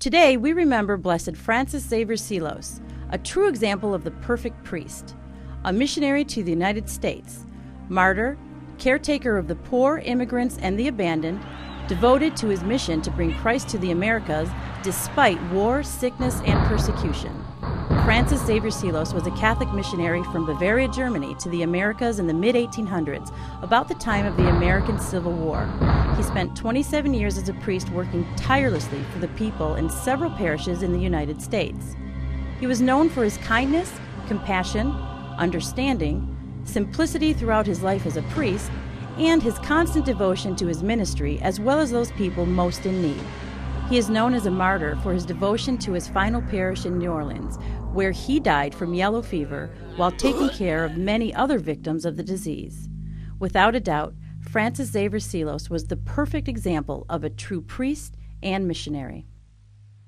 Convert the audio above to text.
Today, we remember Blessed Francis Xavier Seelos, a true example of the perfect priest, a missionary to the United States, martyr, caretaker of the poor, immigrants, and the abandoned, devoted to his mission to bring Christ to the Americas despite war, sickness, and persecution. Francis Xavier Seelos was a Catholic missionary from Bavaria, Germany, to the Americas in the mid 1800s, about the time of the American Civil War. He spent 27 years as a priest working tirelessly for the people in several parishes in the United States. He was known for his kindness, compassion, understanding, simplicity throughout his life as a priest, and his constant devotion to his ministry as well as those people most in need. He is known as a martyr for his devotion to his final parish in New Orleans, where he died from yellow fever while taking care of many other victims of the disease. Without a doubt, Francis Xavier Seelos was the perfect example of a true priest and missionary.